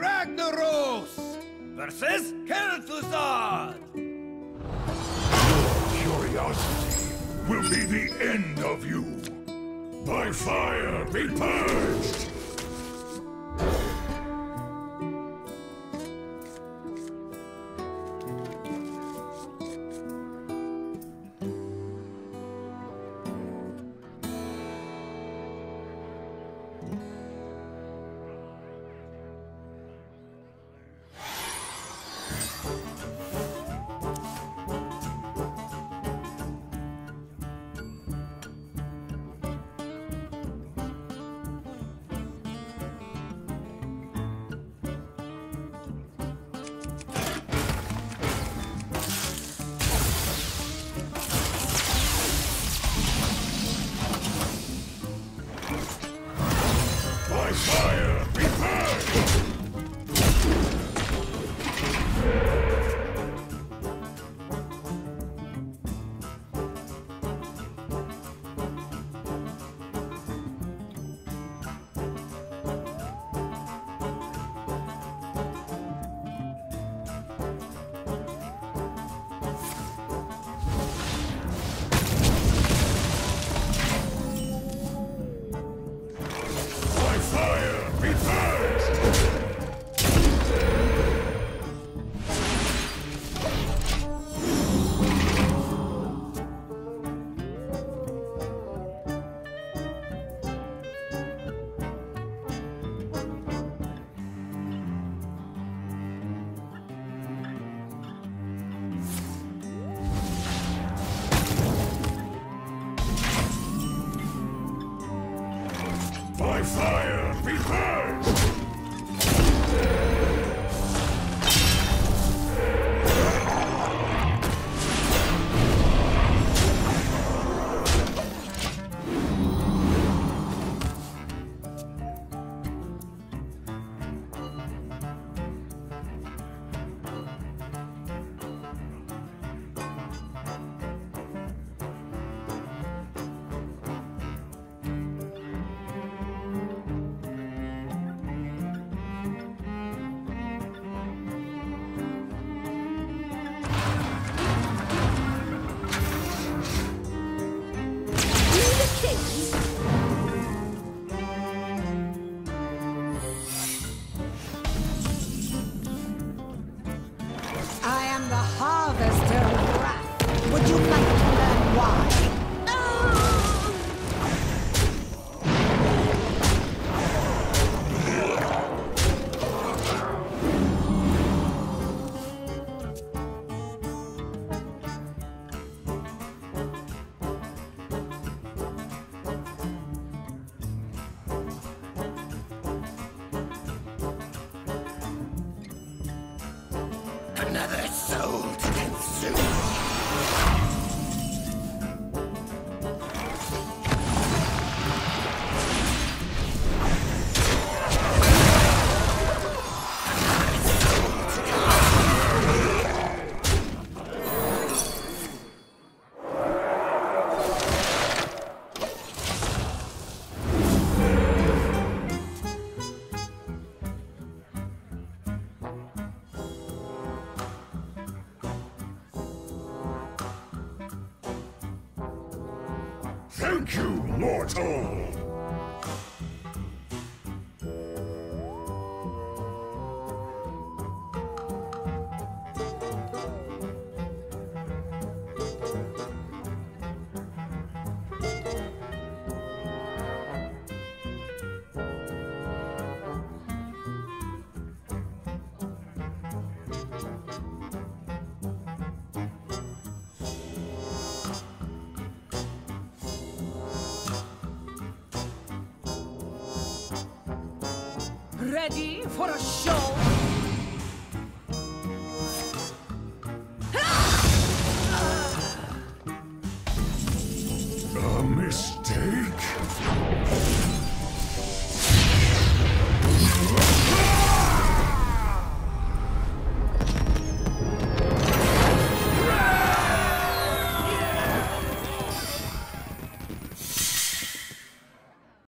Ragnaros versus Kel'Thuzad! Your curiosity will be the end of you. By fire be purged! Fire By fire be purged! I am the harvester of wrath. Would you like to learn why? Thank you, mortal! Ready for a show? A mistake?